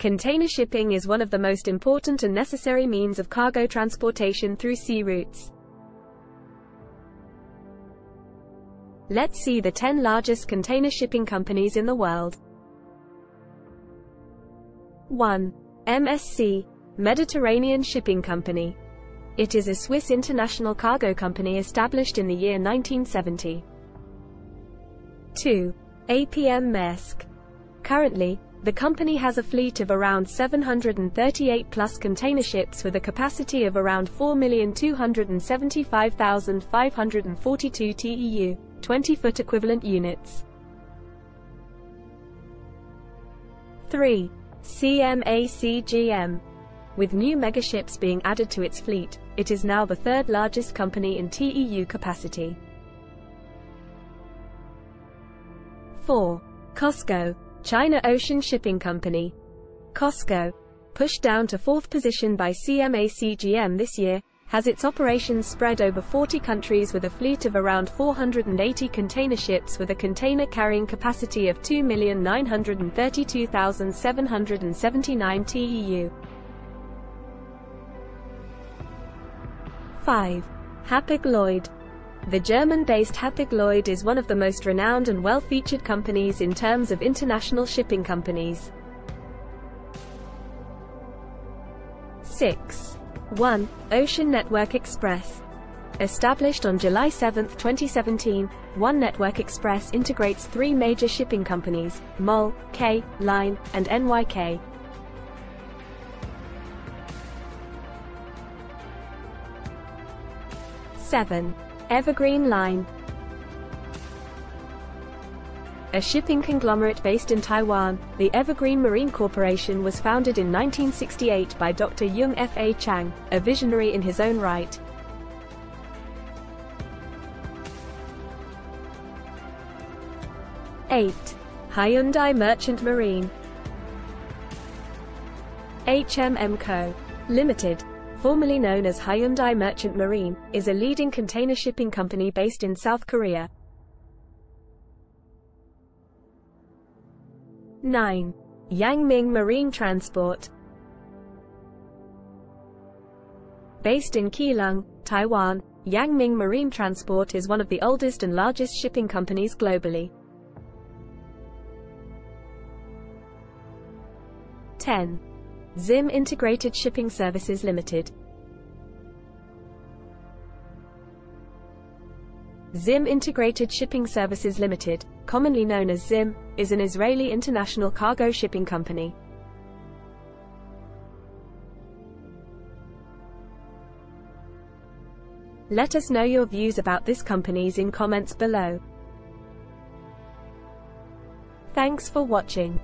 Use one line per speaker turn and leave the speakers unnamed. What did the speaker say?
Container shipping is one of the most important and necessary means of cargo transportation through sea routes. Let's see the 10 largest container shipping companies in the world. 1. MSC, Mediterranean Shipping Company. It is a Swiss international cargo company established in the year 1970. 2. APM Maersk. Currently, the company has a fleet of around 738 plus container ships with a capacity of around 4,275,542 TEU, 20-foot equivalent units. 3. CMA-CGM. With new megaships being added to its fleet, it is now the third largest company in TEU capacity. 4. COSCO, China Ocean Shipping Company. COSCO, pushed down to fourth position by CMA-CGM this year, has its operations spread over 40 countries with a fleet of around 480 container ships with a container carrying capacity of 2,932,779 TEU. 5. Hapag-Lloyd. The German-based Hapag-Lloyd is one of the most renowned and well-featured companies in terms of international shipping companies. 6. 1. Ocean Network Express. Established on July 7, 2017, One Network Express integrates three major shipping companies, MOL, K, Line, and NYK. 7. Evergreen Line a shipping conglomerate based in Taiwan, the Evergreen Marine Corporation was founded in 1968 by Dr. Yung-Fa Chang, a visionary in his own right. Eight. Hyundai Merchant Marine HMM Co. Limited, formerly known as Hyundai Merchant Marine, is a leading container shipping company based in South Korea. 9. Yang Ming Marine Transport Based in Keelung, Taiwan, Yang Ming Marine Transport is one of the oldest and largest shipping companies globally. 10. Zim Integrated Shipping Services Limited. Zim Integrated Shipping Services Limited, commonly known as Zim, is an Israeli international cargo shipping company. Let us know your views about this companies in comments below. Thanks for watching.